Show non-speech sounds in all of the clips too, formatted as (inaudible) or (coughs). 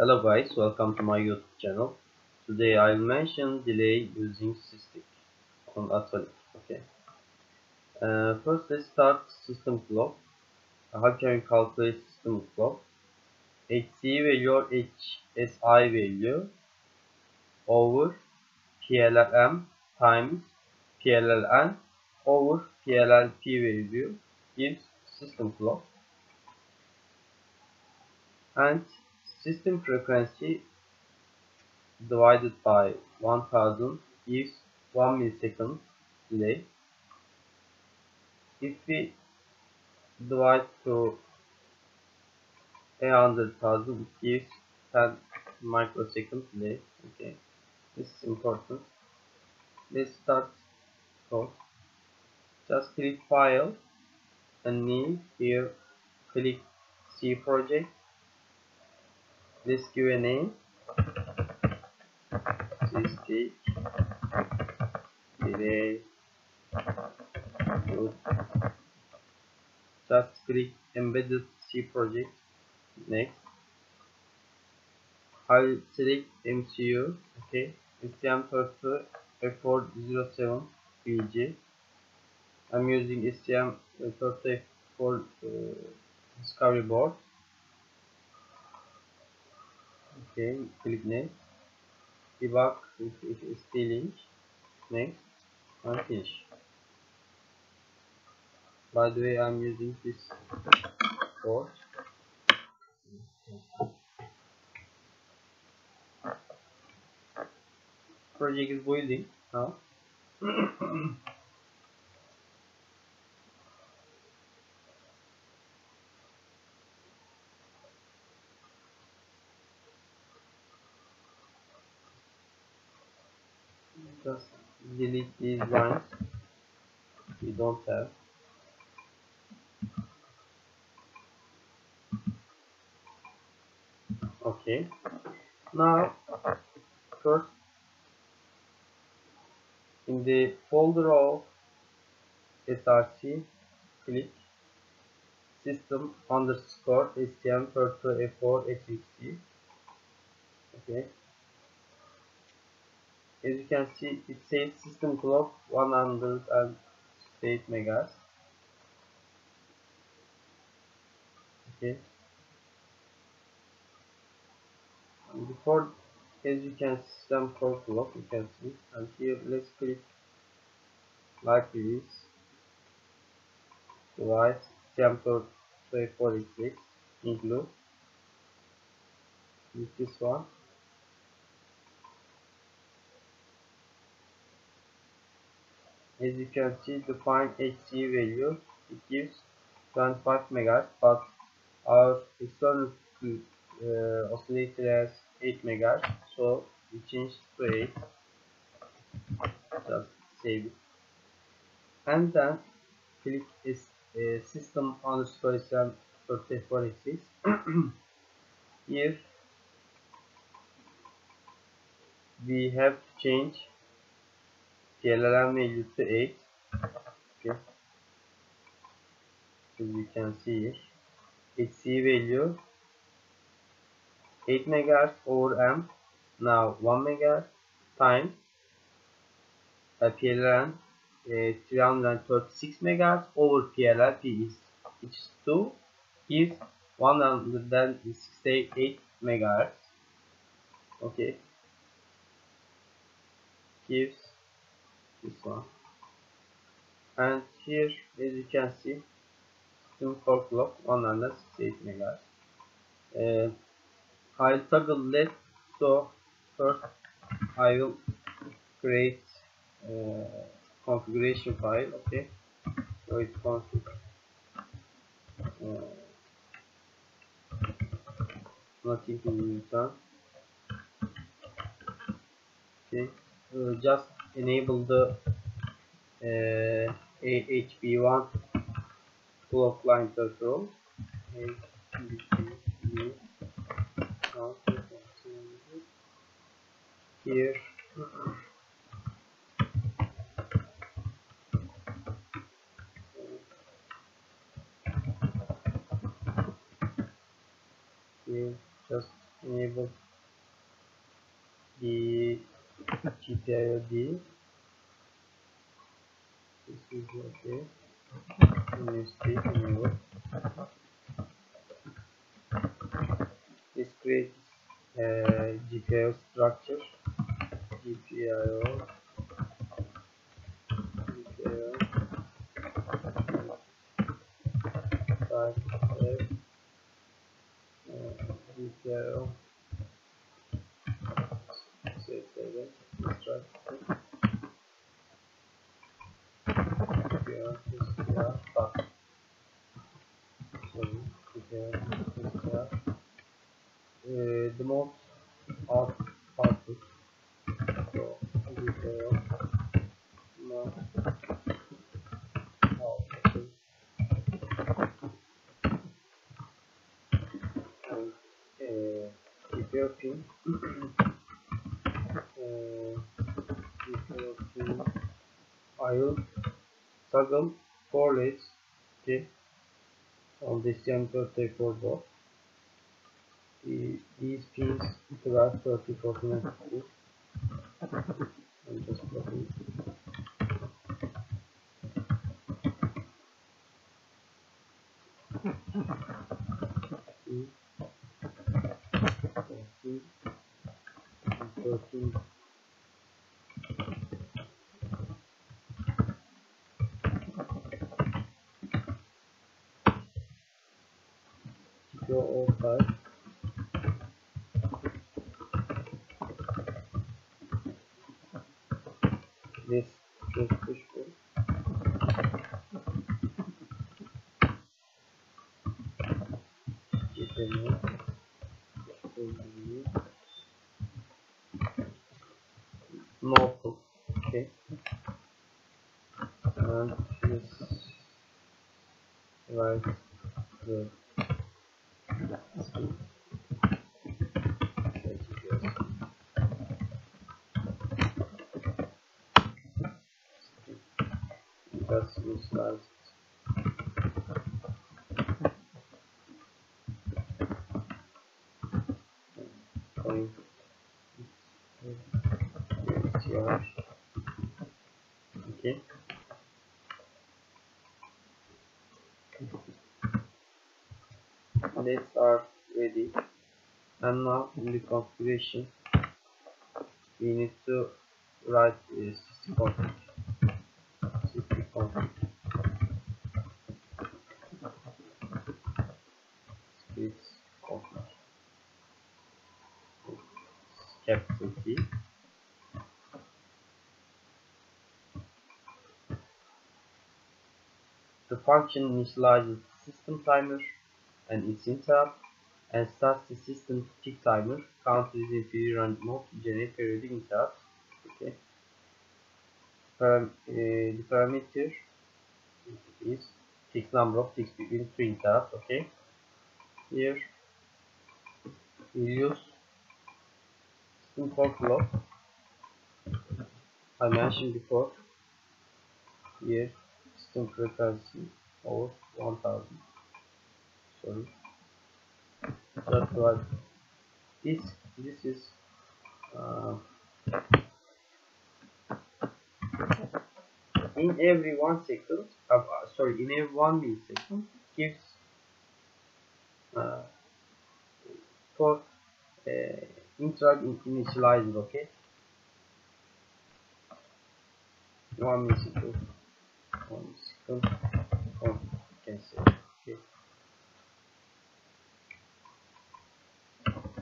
Hello guys, welcome to my YouTube channel. Today I'll mention delay using SysTick on Atollic. Okay. Uh, first let's start system clock. How can we calculate system clock? HC value HSI value over PLLM times PLLN over PLLP value gives system clock and system frequency divided by 1000 gives 1 millisecond delay. If we divide to a hundred thousand gives 10 microsecond delay. Okay, this is important. Let's start code. Just click file and new here click C project let's give a name SysTick delay good just click embedded C project. Next. I'll select MCU okay? STM32 F407 VG I'm using STM32 F4 uh, discovery board okay click next. Debug if it is ST-LINK. Next and finish by the way i'm using this board. Project is building now (coughs) (coughs) just delete these lines we don't have. Okay. Now first in the folder of src click system underscore stm32f4 xxc okay as you can see it says system clock 108 megahertz okay and before as you can see system clock clock you can see and here let's click like this. Device sample 346 include with this one as you can see define HSE value it gives 25 megahertz but our external uh, oscillator has 8 megahertz so we change to 8 just save it. And then click is uh, system underscore sm 3486 here we have to change PLLM to 8 okay. So you can see its HSE value. 8 megahertz over M. Now 1 megahertz times uh, uh, 336 megahertz over PLLP is which is 2 is 168 megahertz. Okay. Gives one and here as you can see system for clock 168 megahertz uh, I'll toggle led so first I will create uh, configuration file okay? So it's config uh, nothing to return okay? Uh, just enable the uh, AHB1 clock line control. Here. Just enable the GPIO D. This is okay. USB enable. This creates a GPIO structure. GPIO. Type. Save data. Structure. GPIO. SPR. Path. Sorry. GPIO. SPR. Uh, the mode out output. So GPIO. No. Output. and uh, GPIO pin. GPIO. I will toggle correlates okay, on the CM34 board. The, these pins 12, 30, 14, and 15. I'm just plugging. Two, 14, and 13. All five. This just push pull. GPMO. No pull. Okay. And this right speed. Okay, GPS. That's useless. Going. Here's your. Okay. Let's are ready. And now in the configuration, we need to write a system config. System config. Scripts config. Capital T. The function initializes system timer and its interrupt and starts the system tick timer count using period run mode to generate periodic interrupts. Okay. Param uh, the parameter is fixed number of ticks between three interrupts. Okay. Here we use system call flow. I mentioned before. Here system frequency over 1000 sorry that's what this this is uh, in every one second uh, uh, sorry in every one millisecond gives uh, for uh, interrupt initializer okay? One millisecond. One second. One can say okay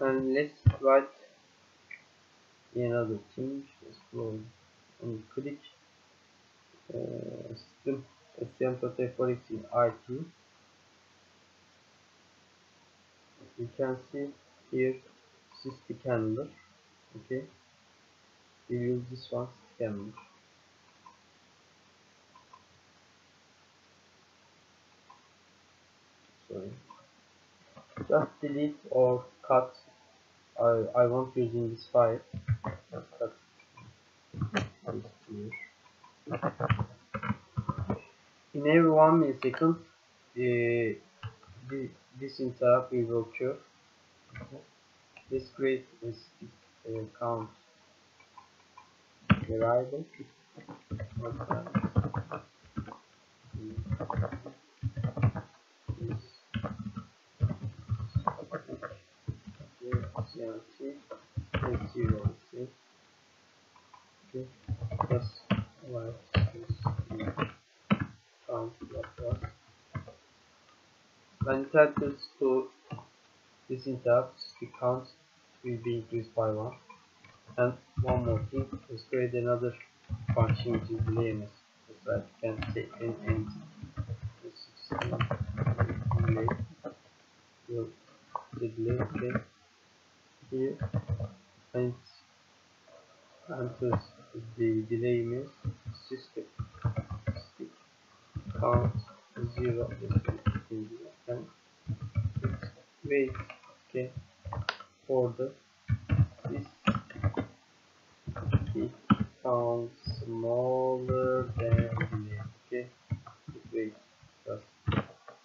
and let's write another thing explore and click. Uh, system STM34 in IT you can see here stick handler. Okay. We use this one handler. Sorry. Just delete or cut I, I won't this file just this here in every one millisecond uh, the, this interrupt will occur let's create a uh, count. Variable CLC zero okay okay plus right count plus when it enters to this interrupt the count will be increased by one and one more thing is create another function which is ms so that can end delay will the delay okay here enters the delay ms system stick count zero and wait okay for the this it smaller than delay okay wait just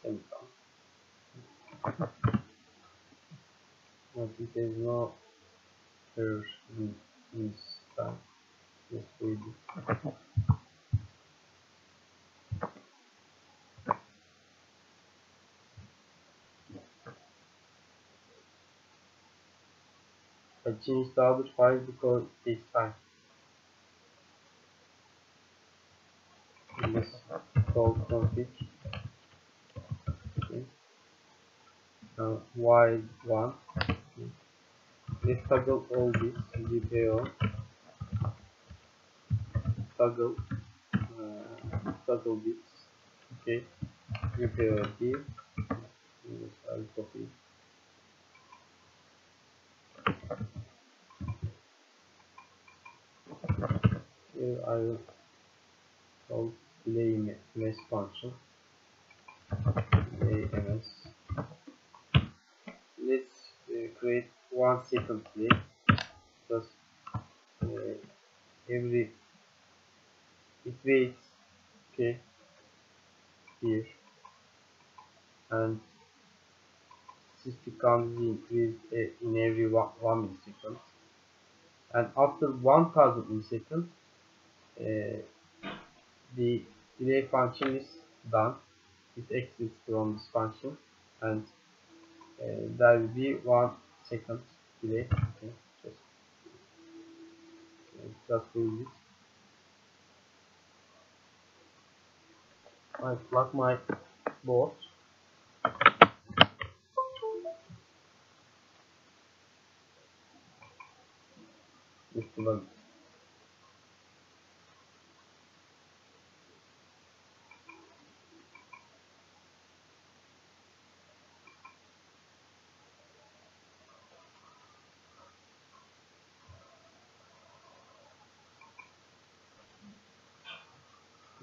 semicon I think there's no error in, in this time let's wait I changed the other file because it takes time. Let's call config. Okay. Now while one. Let's toggle all this GPIO. Toggle uh, toggle bits. Okay. GPIO here. Yes, I'll copy. here I will call delay ms function ms let's uh, create one second delay because uh, every it waits okay here. And system count is increased uh, in every one, one millisecond. And after 1000 milliseconds uh, the delay function is done. It exits from this function. And uh, there will be one second delay okay just uh, just do this. I plug my board. Just plug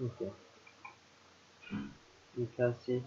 okay you can see